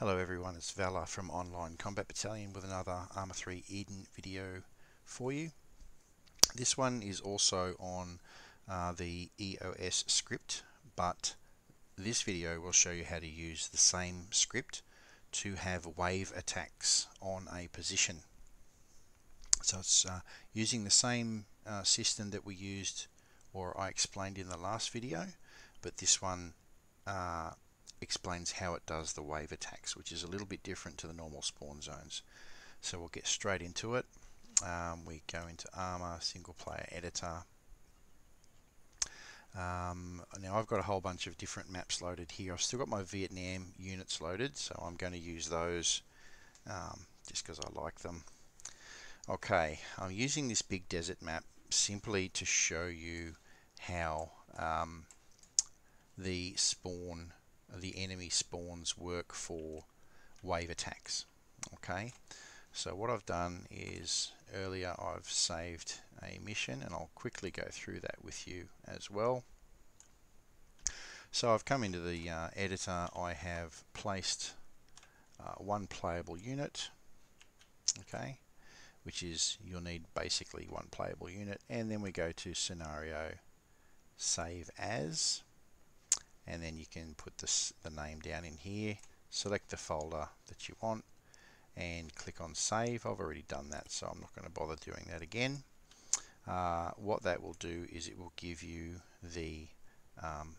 Hello everyone, it's Valor from Online Combat Battalion with another Arma 3 Eden video for you. This one is also on uh, the EOS script, but this video will show you how to use the same script to have wave attacks on a position. So it's uh, using the same uh, system that we used or I explained in the last video, but this one uh, explains how it does the wave attacks, which is a little bit different to the normal spawn zones. So we'll get straight into it. Um, we go into Arma, single player editor. Um, now I've got a whole bunch of different maps loaded here. I've still got my Vietnam units loaded, so I'm going to use those um, just because I like them. Okay, I'm using this big desert map simply to show you how um, the spawn the enemy spawns work for wave attacks. Okay, so what I've done is earlier I've saved a mission and I'll quickly go through that with you as well. So I've come into the uh, editor, I have placed uh, one playable unit, okay, which is you'll need basically one playable unit, and then we go to scenario save as, and then you can put this, the name down in here select the folder that you want and click on save. I've already done that so I'm not going to bother doing that again. Uh, what that will do is it will give you the um,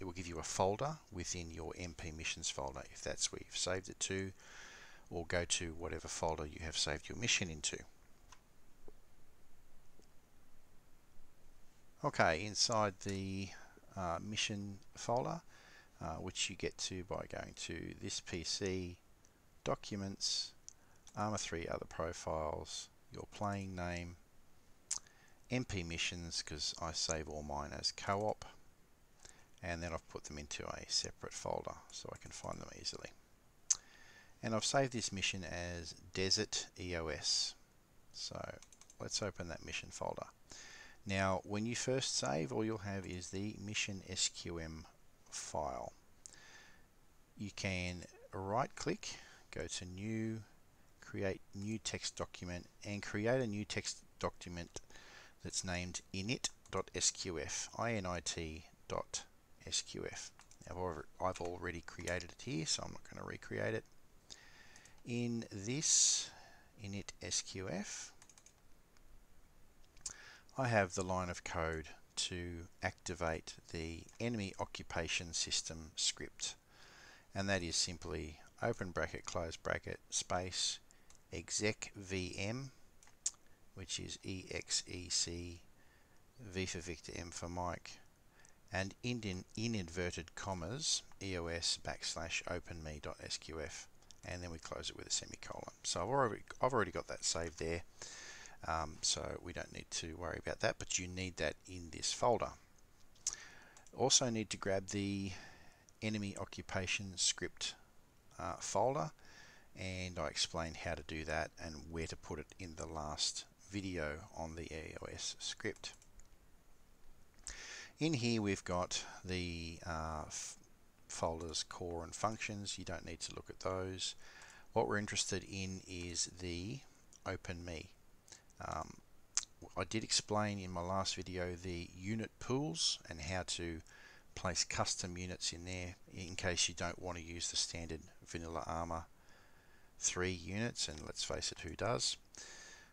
it will give you a folder within your MP missions folder if that's where you've saved it to or go to whatever folder you have saved your mission into. Okay inside the uh, mission folder, uh, which you get to by going to this PC, Documents, Arma 3 Other Profiles, your playing name, MP Missions, because I save all mine as co-op, and then I've put them into a separate folder so I can find them easily. And I've saved this mission as Desert EOS. So let's open that mission folder. Now, when you first save, all you'll have is the mission SQM file. You can right click, go to new, create new text document, and create a new text document that's named init.sqf, init.sqf. I've already created it here, so I'm not going to recreate it. In this init SQF, I have the line of code to activate the enemy occupation system script and that is simply open bracket close bracket space exec vm which is exec v for Victor M for Mike and in, in inverted commas eos backslash openme.sqf and then we close it with a semicolon. So I've already, I've already got that saved there um, so we don't need to worry about that, but you need that in this folder. Also need to grab the enemy occupation script uh, folder and I explained how to do that and where to put it in the last video on the EOS script. In here we've got the uh, folders core and functions. You don't need to look at those. What we're interested in is the OpenMe. Um, I did explain in my last video the unit pools and how to place custom units in there in case you don't want to use the standard vanilla Arma 3 units and let's face it who does?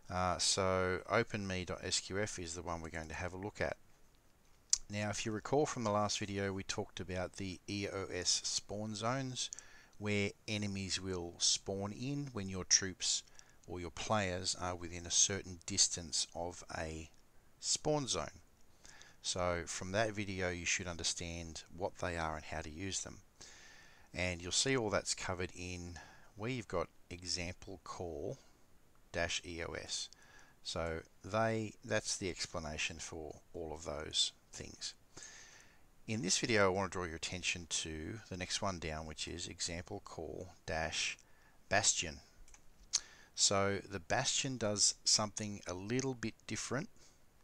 Uh, so openme.sqf is the one we're going to have a look at. Now if you recall from the last video we talked about the EOS spawn zones where enemies will spawn in when your troops or your players are within a certain distance of a spawn zone. So from that video you should understand what they are and how to use them. And you'll see all that's covered in where you've got example call dash EOS. So they that's the explanation for all of those things. In this video I want to draw your attention to the next one down which is example call dash bastion so the Bastion does something a little bit different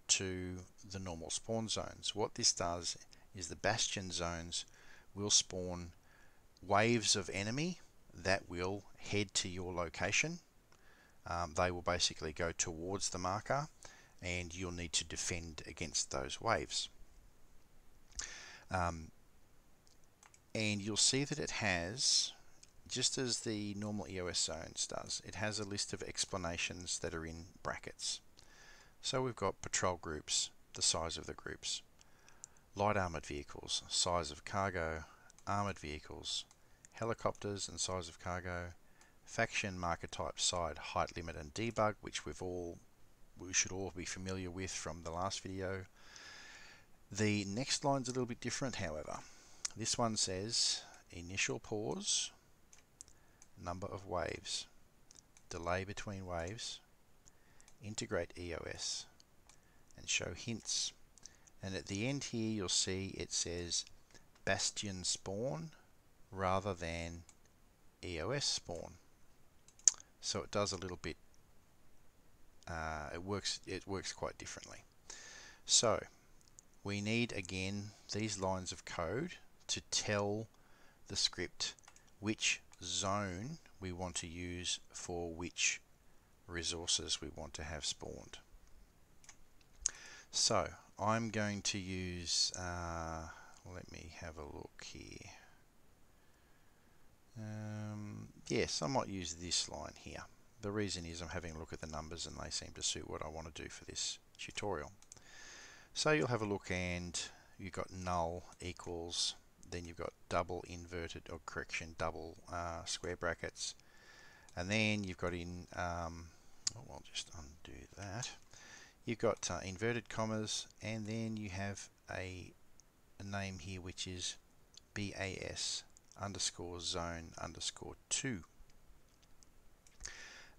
to the normal spawn zones. What this does is the Bastion zones will spawn waves of enemy that will head to your location. Um, they will basically go towards the marker and you'll need to defend against those waves. Um, and you'll see that it has, just as the normal EOS zones does, it has a list of explanations that are in brackets. So we've got patrol groups, the size of the groups, light armoured vehicles, size of cargo, armoured vehicles, helicopters and size of cargo, faction marker type side height limit and debug which we've all we should all be familiar with from the last video. The next line's a little bit different however. This one says initial pause, number of waves, delay between waves, integrate EOS and show hints. And at the end here you'll see it says Bastion spawn rather than EOS spawn. So it does a little bit, uh, it works it works quite differently. So we need again these lines of code to tell the script which zone we want to use for which resources we want to have spawned. So I'm going to use, uh, let me have a look here. Um, yes, I might use this line here. The reason is I'm having a look at the numbers and they seem to suit what I want to do for this tutorial. So you'll have a look and you've got null equals, then you've got double inverted, or correction, double uh, square brackets, and then you've got in, um, oh, I'll just undo that. You've got uh, inverted commas, and then you have a, a name here which is BAS underscore zone underscore 2.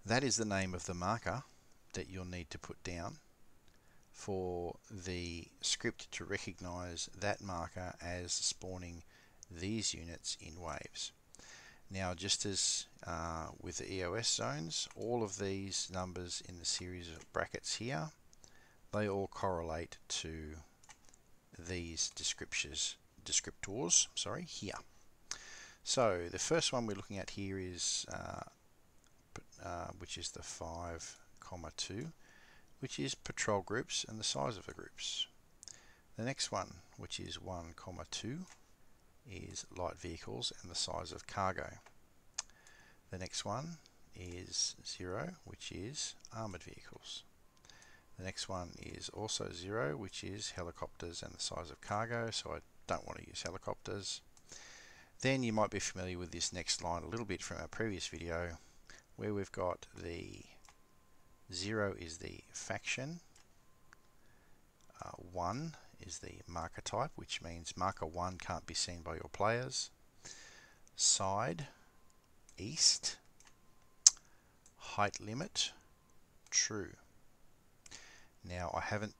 That is the name of the marker that you'll need to put down for the script to recognize that marker as spawning these units in waves. Now just as uh, with the EOS zones, all of these numbers in the series of brackets here, they all correlate to these descriptors, descriptors sorry, here. So the first one we're looking at here is uh, uh, which is the 5 comma 2 which is patrol groups and the size of the groups. The next one which is 1 comma 2 is light vehicles and the size of cargo. The next one is 0 which is armoured vehicles. The next one is also 0 which is helicopters and the size of cargo so I don't want to use helicopters. Then you might be familiar with this next line a little bit from our previous video where we've got the 0 is the faction, uh, 1 is the marker type which means marker 1 can't be seen by your players, side, east, height limit, true. Now I haven't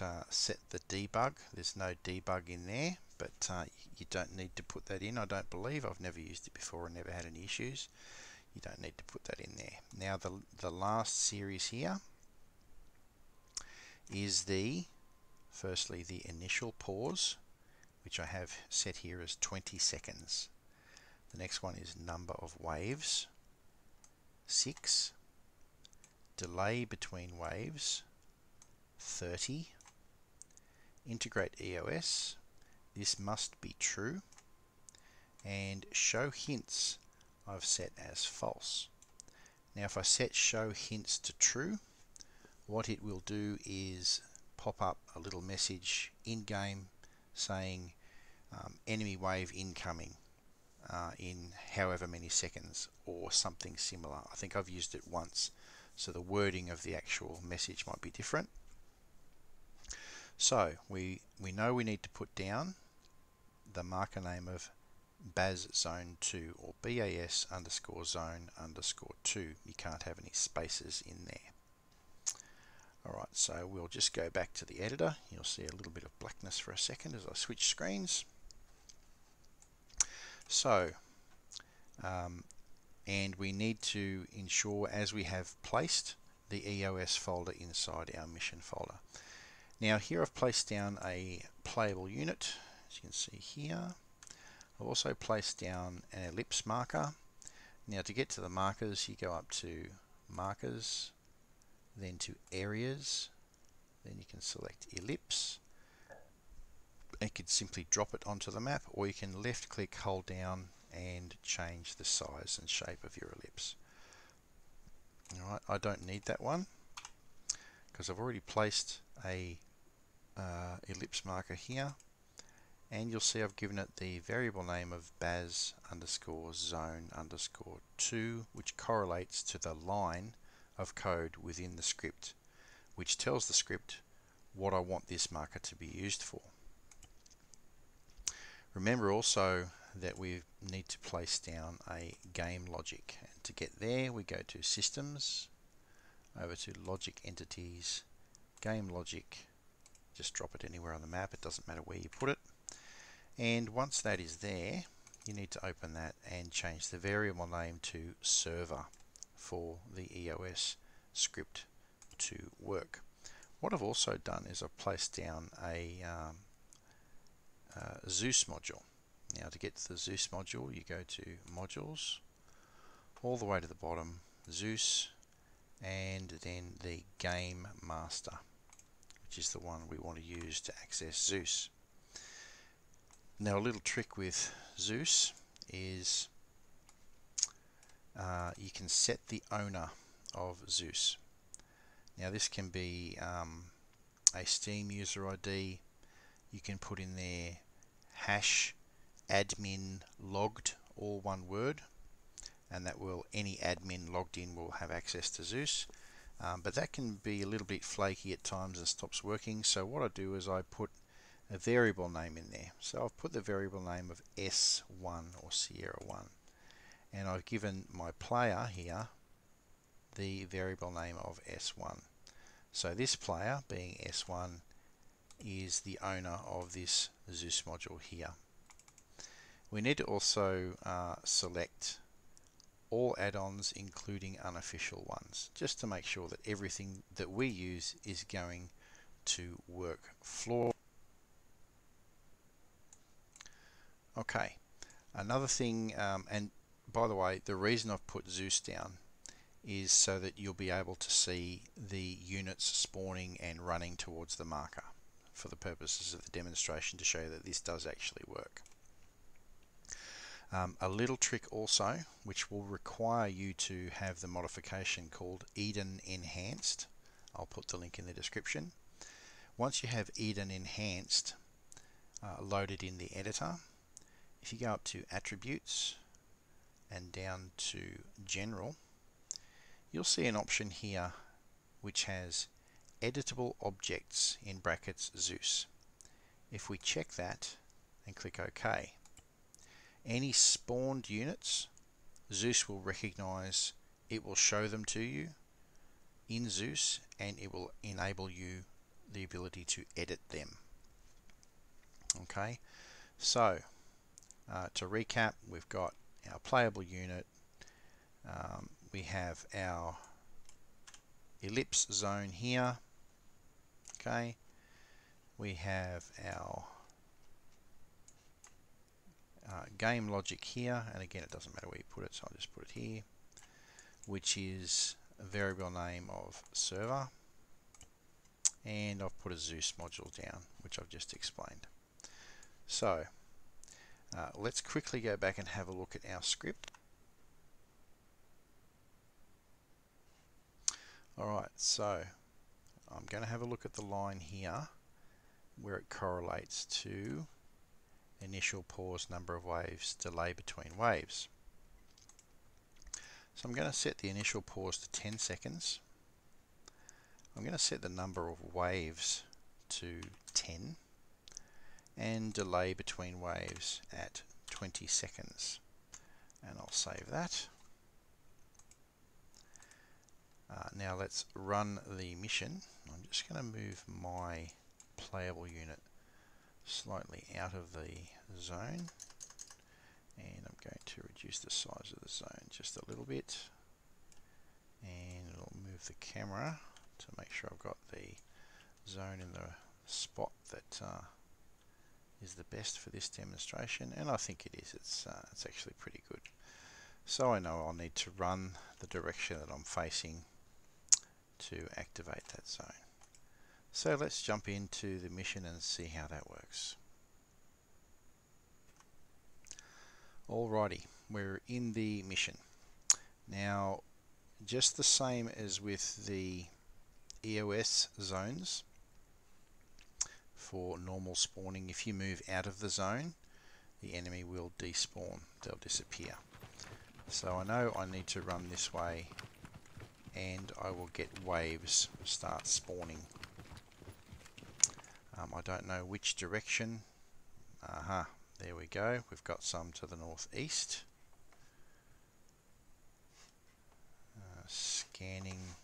uh, set the debug, there's no debug in there but uh, you don't need to put that in I don't believe. I've never used it before and never had any issues you don't need to put that in there. Now the, the last series here is the firstly the initial pause which I have set here as 20 seconds. The next one is number of waves 6 delay between waves 30 integrate EOS this must be true. And show hints I've set as false. Now if I set show hints to true, what it will do is pop up a little message in-game saying um, enemy wave incoming uh, in however many seconds or something similar. I think I've used it once so the wording of the actual message might be different. So we, we know we need to put down the marker name of BAS zone 2 or BAS underscore zone underscore 2. You can't have any spaces in there. Alright, so we'll just go back to the editor. You'll see a little bit of blackness for a second as I switch screens. So, um, and we need to ensure as we have placed the EOS folder inside our mission folder. Now here I've placed down a playable unit as you can see here. I've also placed down an ellipse marker. Now to get to the markers you go up to markers then to areas then you can select ellipse. You can simply drop it onto the map or you can left click hold down and change the size and shape of your ellipse. Alright I don't need that one because I've already placed a uh, ellipse marker here and you'll see I've given it the variable name of BAS underscore zone underscore 2 which correlates to the line of code within the script which tells the script what I want this marker to be used for. Remember also that we need to place down a game logic. And to get there we go to systems over to logic entities game logic. Just drop it anywhere on the map. It doesn't matter where you put it and once that is there you need to open that and change the variable name to server for the EOS script to work. What I've also done is I've placed down a um, uh, Zeus module. Now to get to the Zeus module you go to modules all the way to the bottom Zeus and then the game master which is the one we want to use to access Zeus. Now a little trick with Zeus is uh, you can set the owner of Zeus. Now this can be um, a Steam user ID. You can put in there hash admin logged, all one word, and that will any admin logged in will have access to Zeus. Um, but that can be a little bit flaky at times and stops working. So what I do is I put a variable name in there. So I've put the variable name of S1 or Sierra 1 and I've given my player here the variable name of S1. So this player being S1 is the owner of this Zeus module here. We need to also uh, select all add-ons including unofficial ones just to make sure that everything that we use is going to work flawlessly Okay, another thing, um, and by the way, the reason I've put Zeus down is so that you'll be able to see the units spawning and running towards the marker for the purposes of the demonstration to show that this does actually work. Um, a little trick also, which will require you to have the modification called Eden Enhanced. I'll put the link in the description. Once you have Eden Enhanced uh, loaded in the editor, if you go up to attributes and down to general you'll see an option here which has editable objects in brackets Zeus. If we check that and click OK any spawned units Zeus will recognize it will show them to you in Zeus and it will enable you the ability to edit them. Okay so uh, to recap, we've got our playable unit, um, we have our ellipse zone here, okay, we have our uh, game logic here, and again it doesn't matter where you put it, so I'll just put it here, which is a variable name of server, and I've put a Zeus module down, which I've just explained. So, uh, let's quickly go back and have a look at our script. Alright, so I'm going to have a look at the line here where it correlates to initial pause number of waves, delay between waves. So I'm going to set the initial pause to 10 seconds. I'm going to set the number of waves to 10 and delay between waves at 20 seconds. And I'll save that. Uh, now let's run the mission. I'm just going to move my playable unit slightly out of the zone and I'm going to reduce the size of the zone just a little bit and it'll move the camera to make sure I've got the zone in the spot that uh, is the best for this demonstration and I think it is it's uh, it's actually pretty good So I know I'll need to run the direction that I'm facing to activate that zone. So let's jump into the mission and see how that works. Alrighty, we're in the mission. Now, just the same as with the EOS zones for normal spawning, if you move out of the zone, the enemy will despawn, they'll disappear. So I know I need to run this way and I will get waves start spawning. Um, I don't know which direction. Aha, uh -huh, there we go. We've got some to the northeast. Uh, scanning,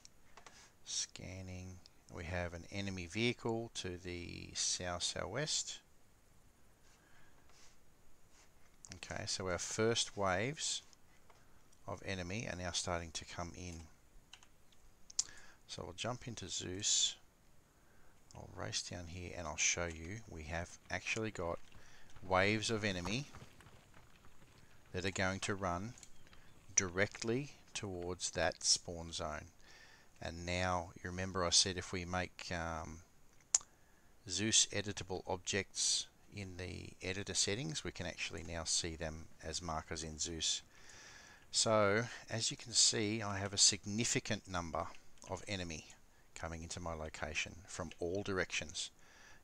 scanning. We have an enemy vehicle to the south-southwest. Okay, so our first waves of enemy are now starting to come in. So we will jump into Zeus. I'll race down here and I'll show you. We have actually got waves of enemy that are going to run directly towards that spawn zone. And now, you remember I said if we make um, Zeus editable objects in the editor settings, we can actually now see them as markers in Zeus. So, as you can see, I have a significant number of enemy coming into my location from all directions.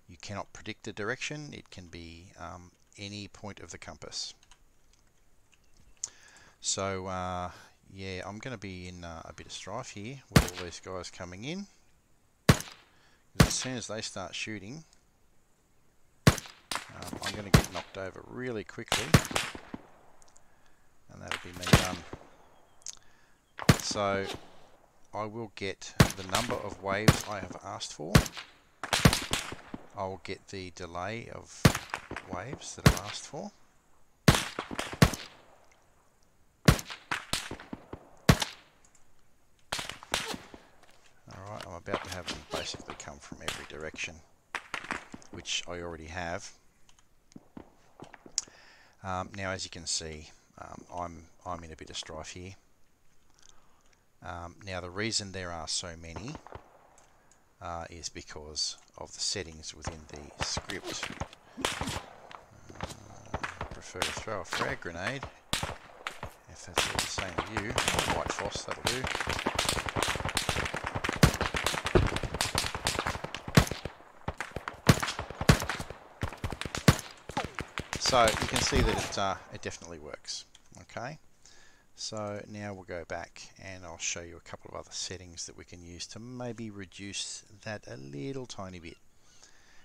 You cannot predict the direction, it can be um, any point of the compass. So, uh, yeah, I'm going to be in uh, a bit of strife here with all these guys coming in. As soon as they start shooting, um, I'm going to get knocked over really quickly. And that'll be me done. So, I will get the number of waves I have asked for. I will get the delay of waves that I've asked for. Them basically come from every direction, which I already have. Um, now as you can see, um, I'm, I'm in a bit of strife here. Um, now the reason there are so many uh, is because of the settings within the script. Uh, prefer to throw a frag grenade if that's all the same you. White phos, that'll do. So you can see that it, uh, it definitely works. Okay. So now we'll go back and I'll show you a couple of other settings that we can use to maybe reduce that a little tiny bit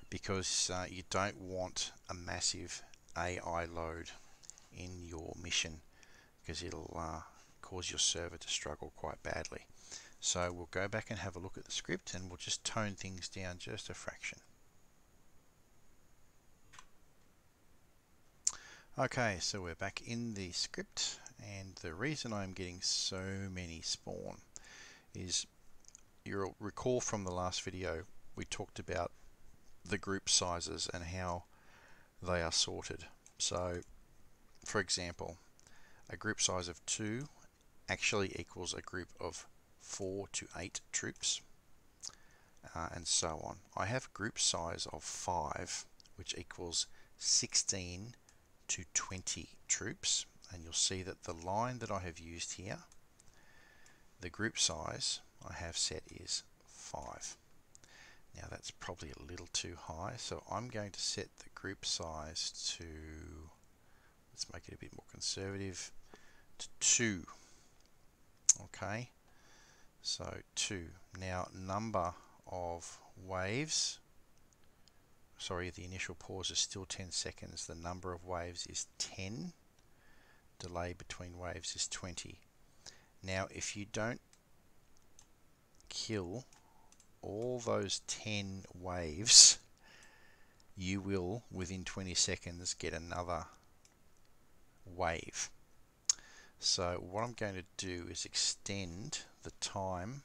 because uh, you don't want a massive AI load in your mission because it'll uh, cause your server to struggle quite badly. So we'll go back and have a look at the script and we'll just tone things down just a fraction. Okay, so we're back in the script and the reason I'm getting so many spawn is you'll recall from the last video we talked about the group sizes and how they are sorted so for example a group size of 2 actually equals a group of 4 to 8 troops uh, and so on. I have a group size of 5 which equals 16 to 20 troops and you'll see that the line that I have used here, the group size I have set is 5. Now that's probably a little too high, so I'm going to set the group size to, let's make it a bit more conservative, to 2. Okay, so 2. Now number of waves, sorry the initial pause is still 10 seconds, the number of waves is 10 delay between waves is 20. Now if you don't kill all those 10 waves you will within 20 seconds get another wave. So what I'm going to do is extend the time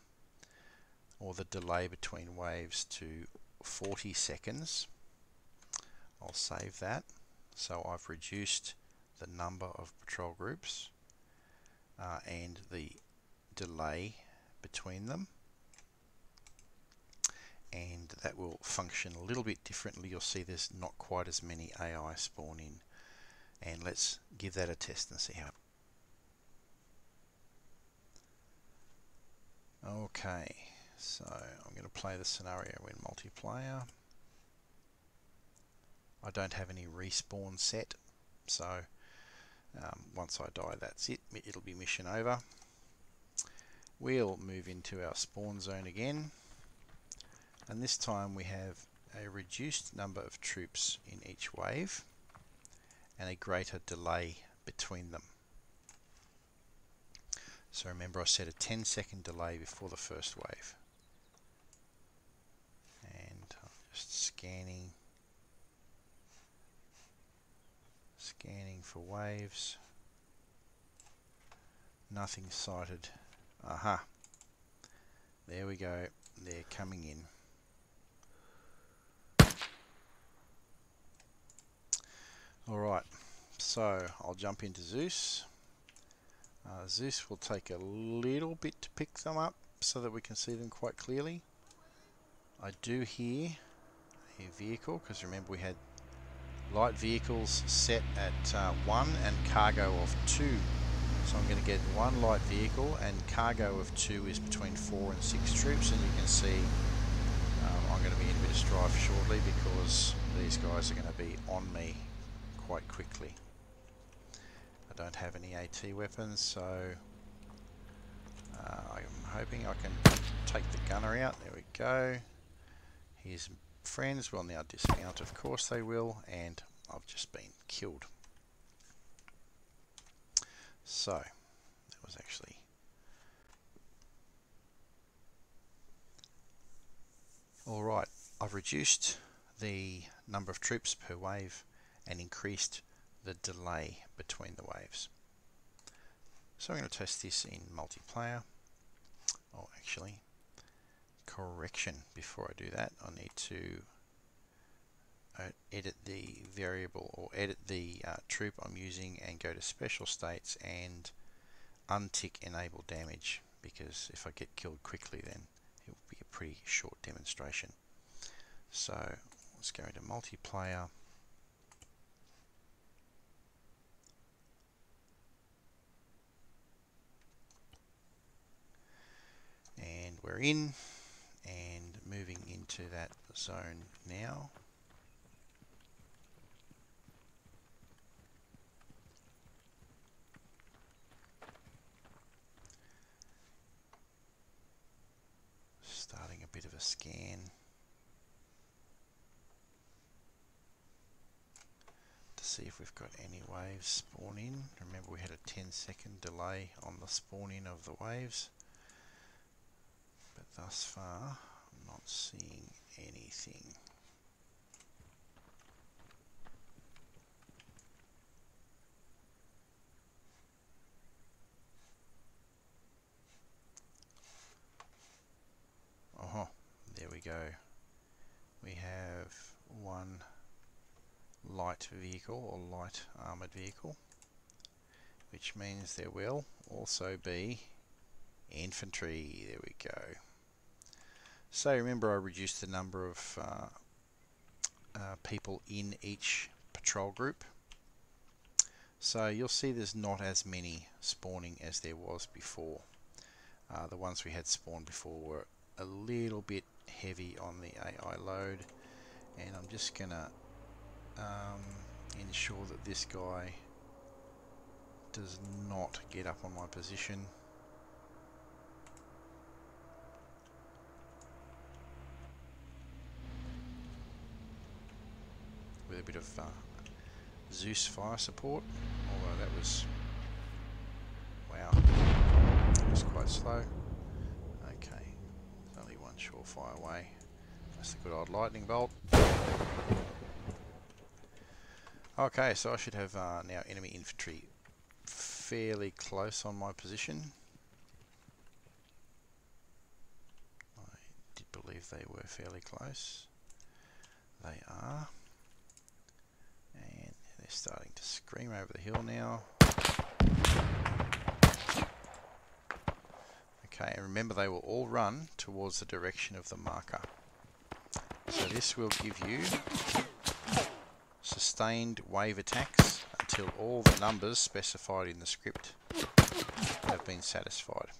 or the delay between waves to 40 seconds. I'll save that. So I've reduced the number of patrol groups uh, and the delay between them. And that will function a little bit differently. You'll see there's not quite as many AI spawn in. And let's give that a test and see how okay so I'm going to play the scenario in multiplayer I don't have any respawn set so um, once I die that's it. It'll be mission over. We'll move into our spawn zone again. And this time we have a reduced number of troops in each wave and a greater delay between them. So remember I set a 10 second delay before the first wave. And I'm just scanning Scanning for waves. Nothing sighted. Aha. There we go. They're coming in. Alright, so I'll jump into Zeus. Uh, Zeus will take a little bit to pick them up so that we can see them quite clearly. I do hear a vehicle because remember we had light vehicles set at uh, 1 and cargo of 2. So I'm going to get one light vehicle and cargo of 2 is between 4 and 6 troops and you can see um, I'm going to be in a bit of strife shortly because these guys are going to be on me quite quickly. I don't have any AT weapons so uh, I'm hoping I can take the gunner out. There we go. Here's friends will now dismount, of course they will, and I've just been killed. So, that was actually Alright, I've reduced the number of troops per wave and increased the delay between the waves. So I'm going to test this in multiplayer. Oh, actually, correction before I do that. I need to uh, edit the variable or edit the uh, troop I'm using and go to special states and untick enable damage because if I get killed quickly then it will be a pretty short demonstration. So let's go into multiplayer. And we're in moving into that zone now. Starting a bit of a scan. To see if we've got any waves spawn in. Remember we had a 10 second delay on the spawning of the waves but thus far not seeing anything. Oh, there we go. We have one light vehicle or light armoured vehicle which means there will also be infantry. There we go. So remember I reduced the number of uh, uh, people in each patrol group. So you'll see there's not as many spawning as there was before. Uh, the ones we had spawned before were a little bit heavy on the AI load and I'm just gonna um, ensure that this guy does not get up on my position bit of uh, Zeus fire support, although that was, wow, it was quite slow. Okay, only one surefire away. That's the good old lightning bolt. Okay, so I should have uh, now enemy infantry fairly close on my position. I did believe they were fairly close. They are. Starting to scream over the hill now. Okay, and remember they will all run towards the direction of the marker. So this will give you sustained wave attacks until all the numbers specified in the script have been satisfied.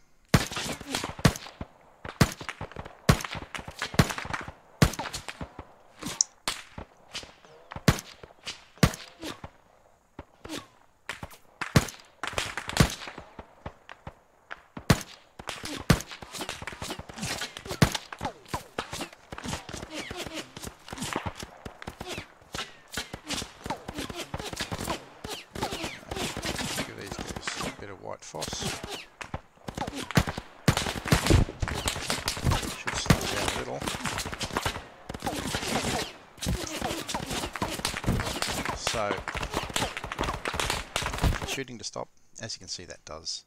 Shooting to stop, as you can see that does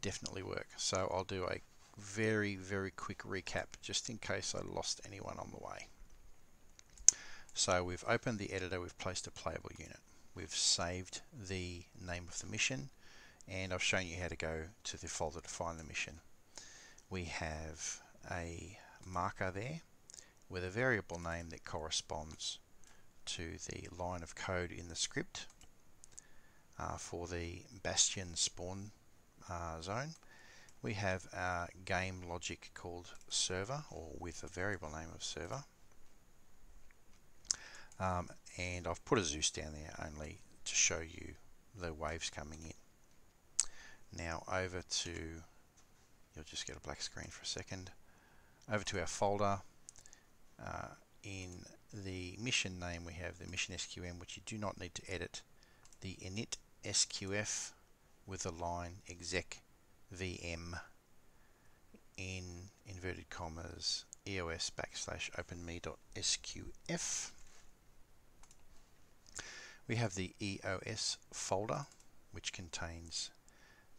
definitely work. So I'll do a very, very quick recap just in case I lost anyone on the way. So we've opened the editor, we've placed a playable unit. We've saved the name of the mission and I've shown you how to go to the folder to find the mission. We have a marker there with a variable name that corresponds to the line of code in the script uh, for the Bastion spawn uh, zone. We have a game logic called server or with a variable name of server. Um, and I've put a Zeus down there only to show you the waves coming in. Now over to, you'll just get a black screen for a second, over to our folder. Uh, in the mission name we have the mission SQM which you do not need to edit the init SQF with the line exec VM in inverted commas EOS backslash openme.sqf we have the EOS folder which contains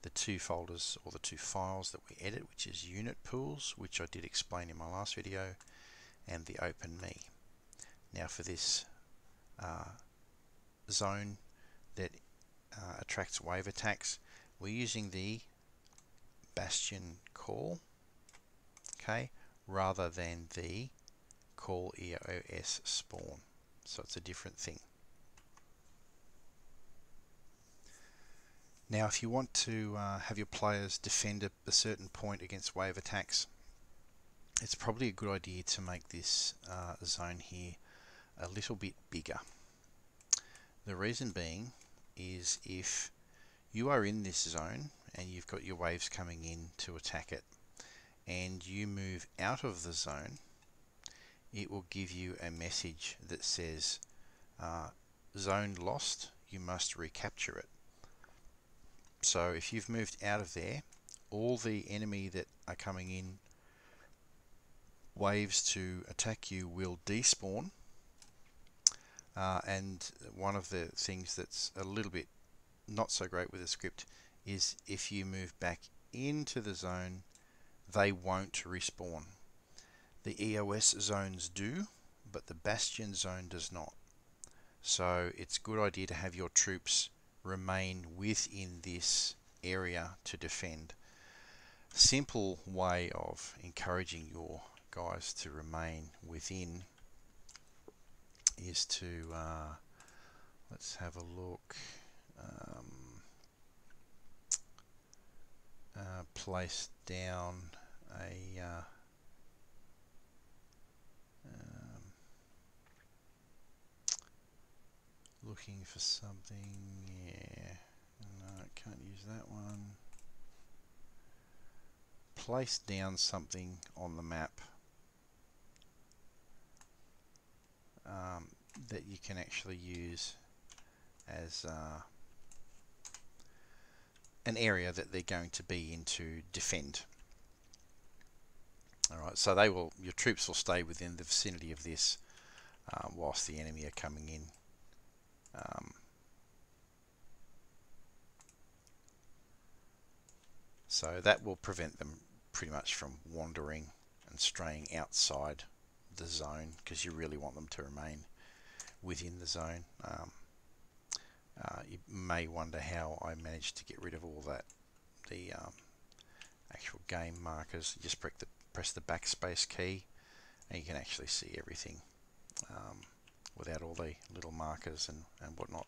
the two folders or the two files that we edit which is unit pools which I did explain in my last video and the OpenMe. Now for this uh, zone that uh, attracts wave attacks, we're using the Bastion call, okay, rather than the call EOS spawn. So it's a different thing. Now if you want to uh, have your players defend a, a certain point against wave attacks, it's probably a good idea to make this uh, zone here a little bit bigger. The reason being is if you are in this zone and you've got your waves coming in to attack it and you move out of the zone it will give you a message that says uh, zone lost you must recapture it so if you've moved out of there all the enemy that are coming in waves to attack you will despawn. Uh, and one of the things that's a little bit not so great with the script is if you move back into the zone, they won't respawn. The EOS zones do, but the Bastion zone does not. So it's a good idea to have your troops remain within this area to defend. Simple way of encouraging your guys to remain within is to uh, let's have a look um, uh, place down a uh, um, looking for something yeah no can't use that one. Place down something on the map um, that you can actually use as uh, an area that they're going to be in to defend. Alright, so they will, your troops will stay within the vicinity of this uh, whilst the enemy are coming in. Um, so that will prevent them pretty much from wandering and straying outside the zone because you really want them to remain within the zone. Um, uh, you may wonder how I managed to get rid of all that, the um, actual game markers. You just press the, press the backspace key and you can actually see everything um, without all the little markers and, and whatnot.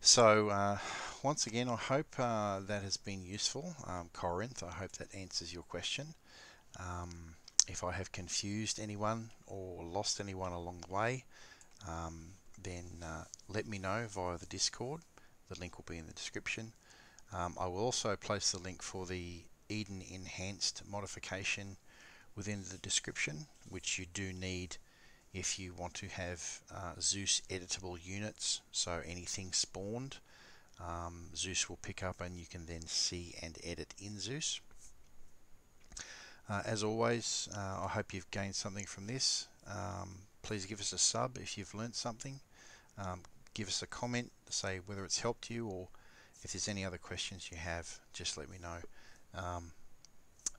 So uh, once again, I hope uh, that has been useful. Um, Corinth, I hope that answers your question. Um, if I have confused anyone or lost anyone along the way, um, then uh, let me know via the Discord. The link will be in the description. Um, I will also place the link for the Eden Enhanced modification within the description, which you do need if you want to have uh, Zeus editable units, so anything spawned, um, Zeus will pick up and you can then see and edit in Zeus. Uh, as always, uh, I hope you've gained something from this. Um, please give us a sub if you've learnt something. Um, give us a comment, say whether it's helped you or if there's any other questions you have, just let me know. Um,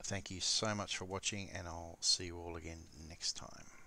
thank you so much for watching and I'll see you all again next time.